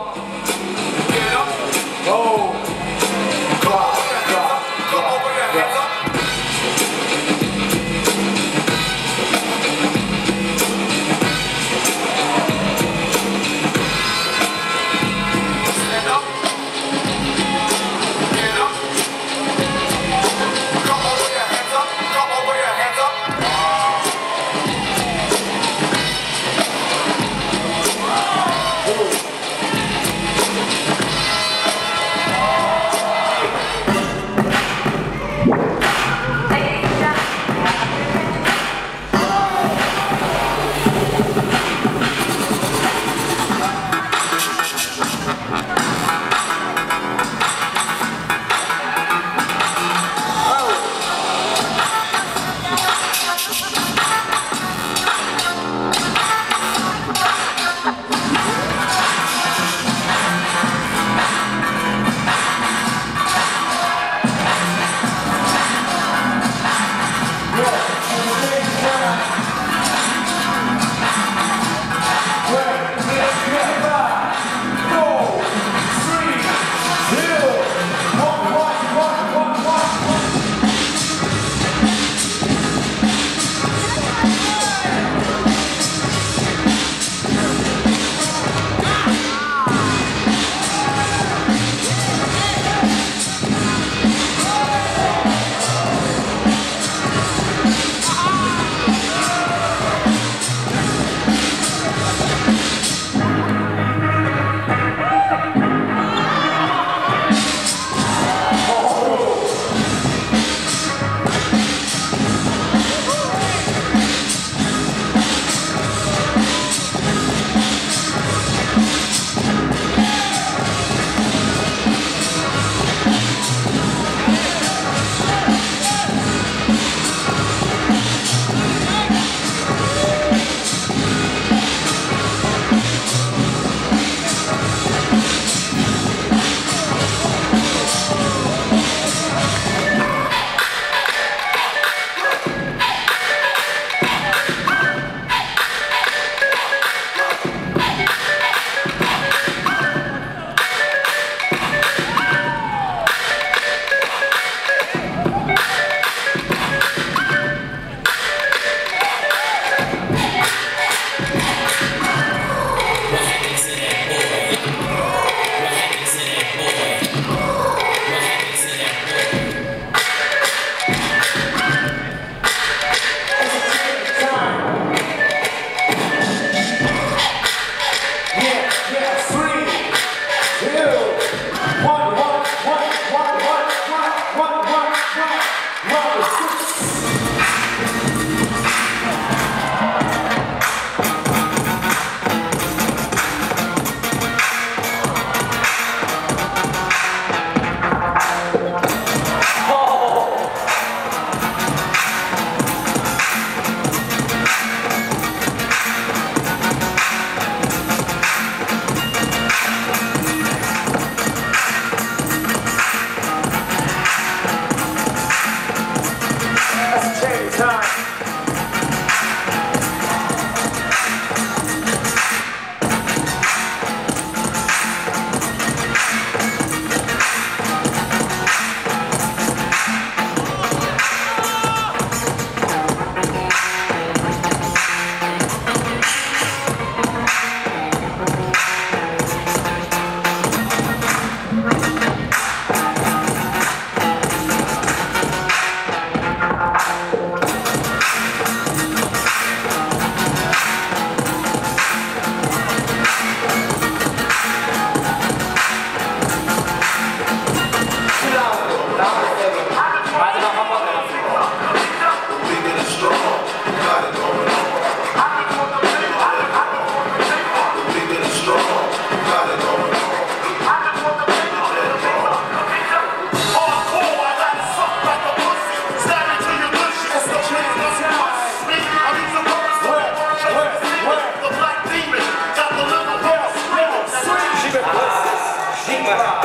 Get ます